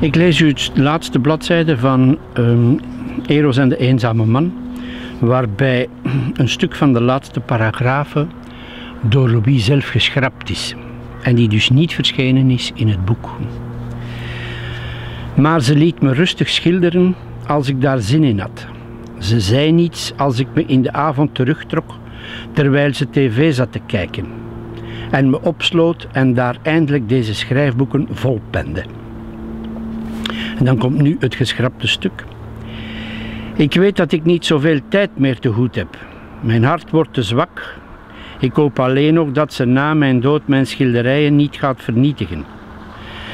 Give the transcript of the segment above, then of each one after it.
Ik lees u het laatste bladzijde van um, Eros en de Eenzame Man, waarbij een stuk van de laatste paragrafen door Louis zelf geschrapt is en die dus niet verschenen is in het boek. Maar ze liet me rustig schilderen als ik daar zin in had. Ze zei niets als ik me in de avond terugtrok terwijl ze tv zat te kijken en me opsloot en daar eindelijk deze schrijfboeken volpende. En dan komt nu het geschrapte stuk. Ik weet dat ik niet zoveel tijd meer te goed heb. Mijn hart wordt te zwak. Ik hoop alleen nog dat ze na mijn dood mijn schilderijen niet gaat vernietigen.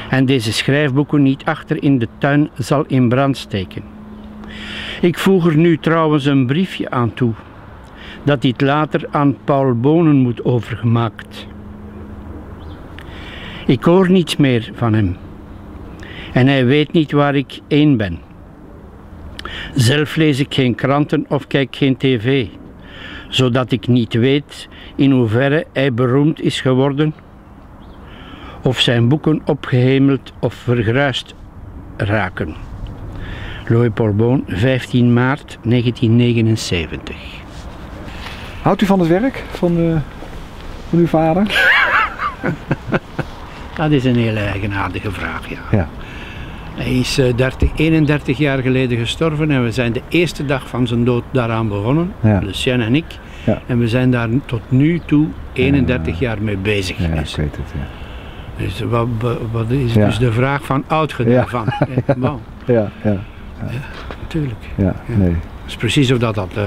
En deze schrijfboeken niet achter in de tuin zal in brand steken. Ik voeg er nu trouwens een briefje aan toe, dat dit later aan Paul Bonen moet overgemaakt. Ik hoor niets meer van hem. En hij weet niet waar ik één ben. Zelf lees ik geen kranten of kijk geen tv, zodat ik niet weet in hoeverre hij beroemd is geworden, of zijn boeken opgehemeld of vergruist raken. Louis Porbon, 15 maart 1979. Houdt u van het werk van, uh, van uw vader? Dat is een hele eigenaardige vraag, ja. ja. Hij is 30, eh, 31 jaar geleden gestorven en we zijn de eerste dag van zijn dood daaraan begonnen, ja. Lucien en ik. Ja. En we zijn daar tot nu toe 31 jaar mee bezig ja, ik weet het, ja. Dus wat, wat is dus de vraag van oud gedaan van? Ja, ja, ja. Natuurlijk. Ja, nee. Dat is precies of dat dat uh,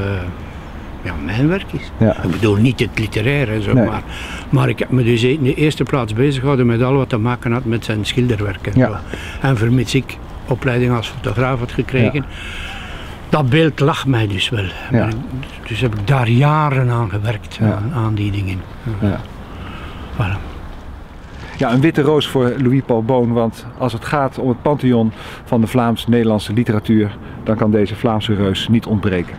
ja, mijn werk is. Ja. Ik bedoel niet het literaire zo, Nee. maar, maar ik heb me dus in de eerste plaats bezig gehouden met al wat te maken had met zijn schilderwerk. En, Ja. zo. en vermits ik opleiding als fotograaf had gekregen, dat beeld lag mij dus wel. Dus heb ik daar jaren aan gewerkt, aan, aan die dingen. Ja. Voilà. Ja, een witte roos voor Louis Paul Boon, want als het gaat om het pantheon van de Vlaams-Nederlandse literatuur, dan kan deze Vlaamse reus niet ontbreken.